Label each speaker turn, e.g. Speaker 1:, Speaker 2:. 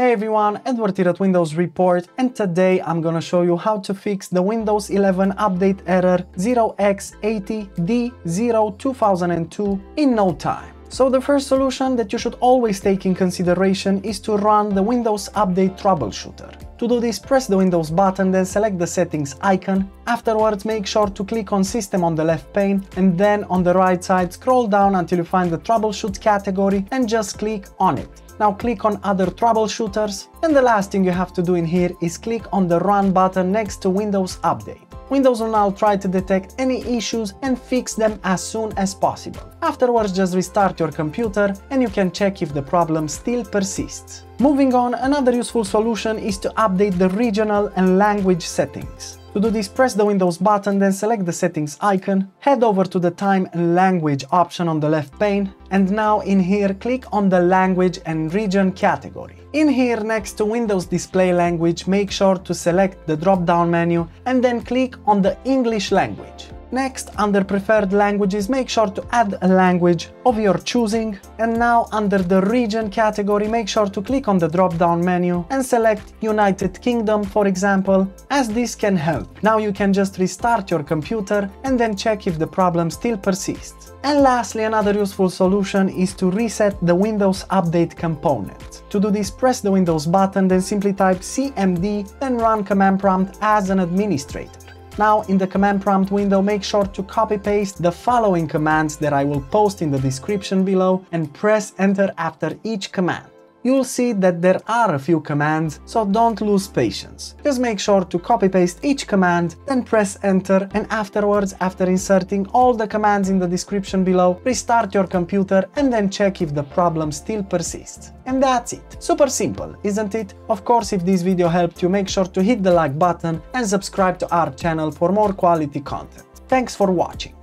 Speaker 1: Hey everyone, Edward here at Windows Report and today I'm gonna show you how to fix the Windows 11 update error 0x80D02002 in no time. So the first solution that you should always take in consideration is to run the Windows Update Troubleshooter. To do this, press the Windows button, then select the settings icon. Afterwards, make sure to click on System on the left pane, and then on the right side, scroll down until you find the Troubleshoot category and just click on it. Now click on other troubleshooters and the last thing you have to do in here is click on the run button next to Windows Update. Windows will now try to detect any issues and fix them as soon as possible. Afterwards just restart your computer and you can check if the problem still persists. Moving on, another useful solution is to update the regional and language settings. To do this, press the Windows button, then select the settings icon, head over to the time and language option on the left pane, and now in here click on the language and region category. In here next to Windows display language, make sure to select the drop down menu and then click on the English language. Next, under preferred languages, make sure to add a language of your choosing. And now under the region category, make sure to click on the drop-down menu and select United Kingdom, for example, as this can help. Now you can just restart your computer and then check if the problem still persists. And lastly, another useful solution is to reset the Windows Update component. To do this, press the Windows button, then simply type cmd, then run command prompt as an administrator. Now in the command prompt window make sure to copy paste the following commands that I will post in the description below and press enter after each command you'll see that there are a few commands, so don't lose patience. Just make sure to copy paste each command, then press enter and afterwards, after inserting all the commands in the description below, restart your computer and then check if the problem still persists. And that's it. Super simple, isn't it? Of course, if this video helped you, make sure to hit the like button and subscribe to our channel for more quality content. Thanks for watching.